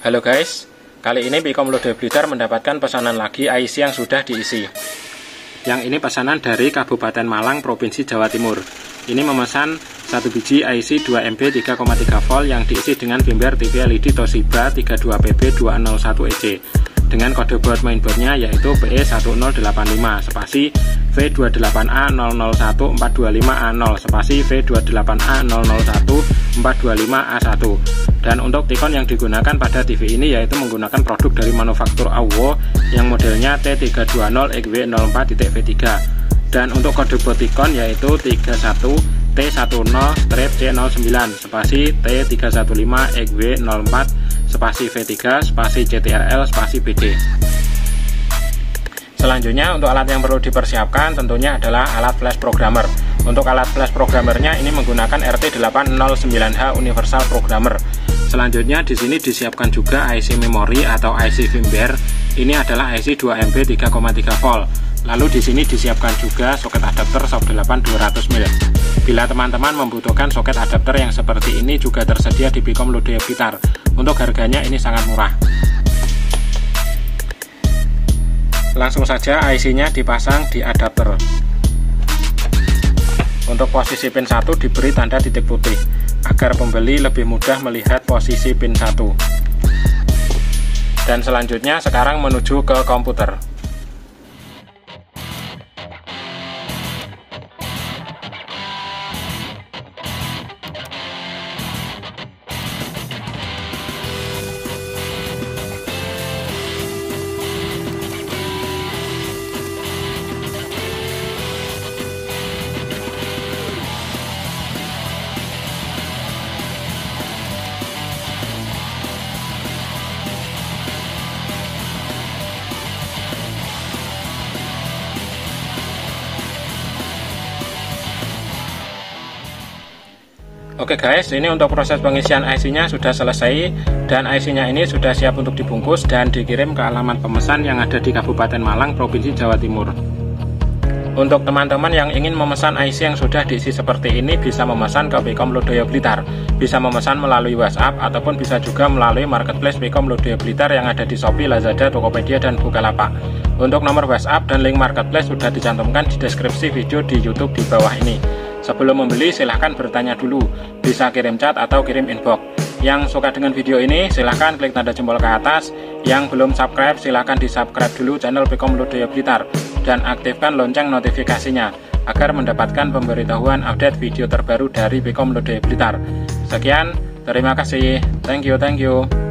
Halo guys, kali ini Pikom Lode Blitar mendapatkan pesanan lagi IC yang sudah diisi. Yang ini pesanan dari Kabupaten Malang, Provinsi Jawa Timur. Ini memesan satu biji IC 2MB 3,3 volt yang diisi dengan firmware TV LED Toshiba 32PB201EC dengan kode board mainboardnya yaitu PE1085 spasi V28A001425A0 spasi V28A001 dan untuk Tikon yang digunakan pada TV ini yaitu menggunakan produk dari manufaktur AWO yang modelnya T32NL-EGW04.V3 dan untuk kode board Tikon yaitu 31 T10-C09 spasi T315EGW04 spasi V3 spasi CTRL spasi BD Selanjutnya untuk alat yang perlu dipersiapkan tentunya adalah alat flash programmer. Untuk alat flash programmernya ini menggunakan RT809H Universal Programmer. Selanjutnya di sini disiapkan juga IC memori atau IC firmware. Ini adalah IC 2MB 3,3 volt. Lalu di sini disiapkan juga soket adapter SOP 8 200 mil. Bila teman-teman membutuhkan soket adapter yang seperti ini juga tersedia di Bicom Lode Blitar. Untuk harganya ini sangat murah. Langsung saja IC-nya dipasang di adapter. Untuk posisi pin 1 diberi tanda titik putih agar pembeli lebih mudah melihat posisi pin 1. Dan selanjutnya sekarang menuju ke komputer. Oke guys, ini untuk proses pengisian IC-nya sudah selesai dan IC-nya ini sudah siap untuk dibungkus dan dikirim ke alamat pemesan yang ada di Kabupaten Malang, Provinsi Jawa Timur. Untuk teman-teman yang ingin memesan IC yang sudah diisi seperti ini bisa memesan ke Becom Lodoyo Blitar. Bisa memesan melalui WhatsApp ataupun bisa juga melalui marketplace Becom Lodoyo Blitar yang ada di Shopee, Lazada, Tokopedia, dan Bukalapak. Untuk nomor WhatsApp dan link marketplace sudah dicantumkan di deskripsi video di YouTube di bawah ini. Sebelum membeli silahkan bertanya dulu, bisa kirim chat atau kirim inbox. Yang suka dengan video ini silahkan klik tanda jempol ke atas. Yang belum subscribe silahkan di subscribe dulu channel Pekom Lodaya Blitar dan aktifkan lonceng notifikasinya agar mendapatkan pemberitahuan update video terbaru dari Pekom Lodaya Blitar. Sekian, terima kasih. Thank you, thank you.